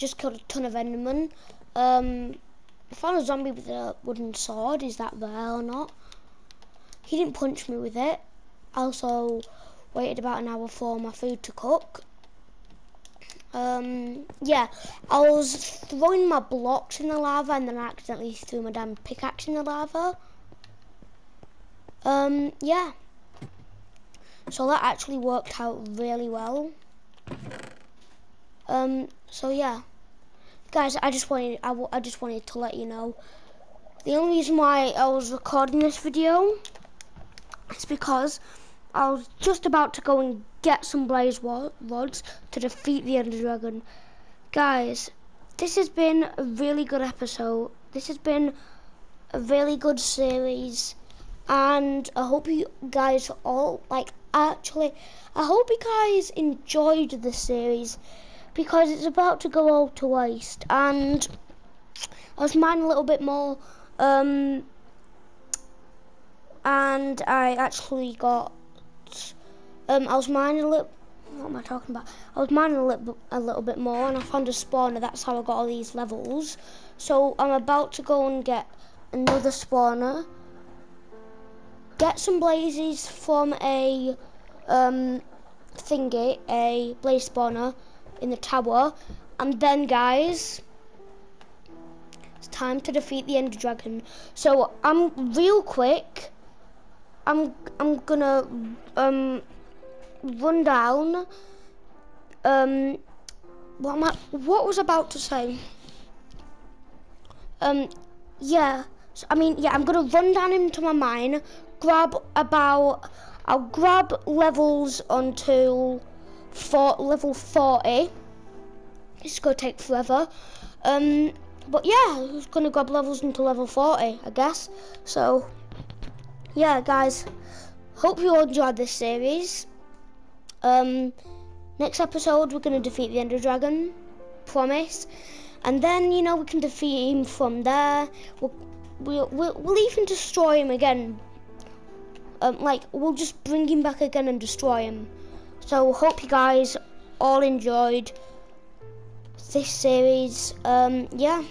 just killed a ton of Endermen. Um, I found a zombie with a wooden sword. Is that there or not? He didn't punch me with it. I also, waited about an hour for my food to cook. Um, yeah, I was throwing my blocks in the lava and then I accidentally threw my damn pickaxe in the lava. Um, yeah. So that actually worked out really well. Um, so yeah. Guys, I just wanted, I, I just wanted to let you know. The only reason why I was recording this video is because I was just about to go and get some blaze rods to defeat the Ender Dragon. Guys, this has been a really good episode. This has been a really good series. And I hope you guys all, like, actually, I hope you guys enjoyed the series. Because it's about to go all to waste. And I was mining a little bit more. Um, and I actually got um, I was mining a little. What am I talking about? I was mining a little, a little bit more, and I found a spawner. That's how I got all these levels. So I'm about to go and get another spawner. Get some blazes from a um, thingy, a blaze spawner in the tower, and then guys, it's time to defeat the Ender Dragon. So I'm real quick. I'm I'm gonna um run down. Um, what am I, what was about to say? Um, yeah. So, I mean, yeah. I'm gonna run down into my mine, grab about. I'll grab levels until for level 40. It's gonna take forever. Um, but yeah, I was gonna grab levels until level 40, I guess. So, yeah, guys. Hope you all enjoyed this series. Um, next episode, we're to defeat the Ender Dragon. Promise. And then, you know, we can defeat him from there. We'll, we'll, we'll, we'll even destroy him again. Um, like, we'll just bring him back again and destroy him. So, hope you guys all enjoyed this series. Um, yeah.